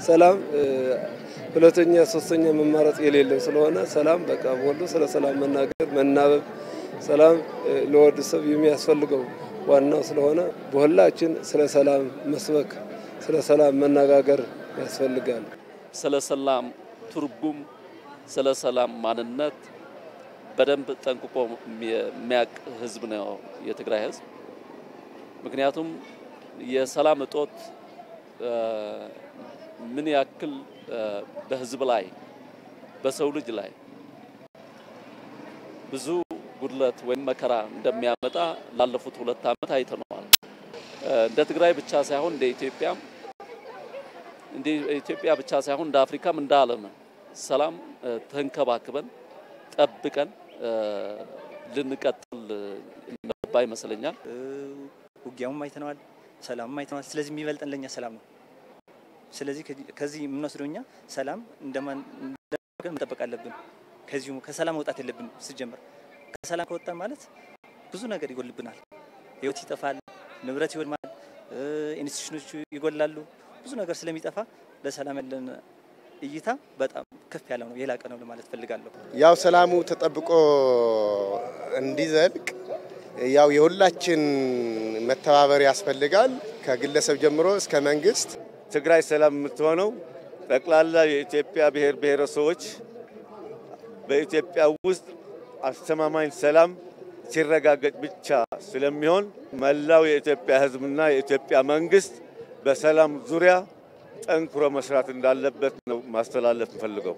ሰላም ሁለተኛ ሶስተኛ መማረጥ የሌለው ስለሆነ ሰላም በቃ ወሎ ስለ ሰላም መናገር መናበብ ሰላም ለወድ ሰብ የሚያስፈልገው ዋናው ስለሆነ በሁላችን ስለ ሰላም መስበክ ስለ ሰላም መነጋገር ያስፈልጋል። ስለ ሰላም ትርጉም፣ ስለ ሰላም ማንነት በደንብ ጠንቅቆ የሚያውቅ ህዝብ ነው የትግራይ ህዝብ። ምክንያቱም የሰላም እጦት ምን ያክል በህዝብ ላይ በሰው ልጅ ላይ ብዙ ጉድለት ወይም መከራ እንደሚያመጣ ላለፉት ሁለት ዓመት አይተነዋል። እንደ ትግራይ ብቻ ሳይሆን እንደ ኢትዮጵያም እንደ ኢትዮጵያ ብቻ ሳይሆን እንደ አፍሪካም እንደ ዓለም ሰላም ተንከባክበን ጠብቀን ልንቀጥል የሚገባ ይመስለኛል። ውጊያውም አይተነዋል፣ ሰላምም አይተነዋል። ስለዚህ የሚበልጠን ለኛ ሰላም ነው። ስለዚህ ከዚህ የምንወስደው እኛ ሰላም እንደማን መጠበቅ አለብን። ከዚሁ ከሰላም መውጣት የለብን። ስጀምር ከሰላም ከወጣን ማለት ብዙ ነገር ይጎልብናል። ህይወት ይጠፋል፣ ንብረት ይወድማል፣ ኢንስቲትዩሽኖች ይጎላሉ። ብዙ ነገር ስለሚጠፋ ለሰላም ያለን እይታ በጣም ከፍ ያለ ነው፣ የላቀ ነው ለማለት ፈልጋለሁ። ያው ሰላሙ ተጠብቆ እንዲዘልቅ ያው የሁላችን መተባበር ያስፈልጋል፣ ከግለሰብ ጀምሮ እስከ መንግስት። ትግራይ ሰላም የምትሆነው ጠቅላላ የኢትዮጵያ ብሔር ብሔረሰቦች በኢትዮጵያ ውስጥ አስተማማኝ ሰላም ሲረጋገጥ ብቻ ስለሚሆን መላው የኢትዮጵያ ሕዝብና የኢትዮጵያ መንግስት በሰላም ዙሪያ ጠንክሮ መስራት እንዳለበት ነው ማስተላለፍ እንፈልገው።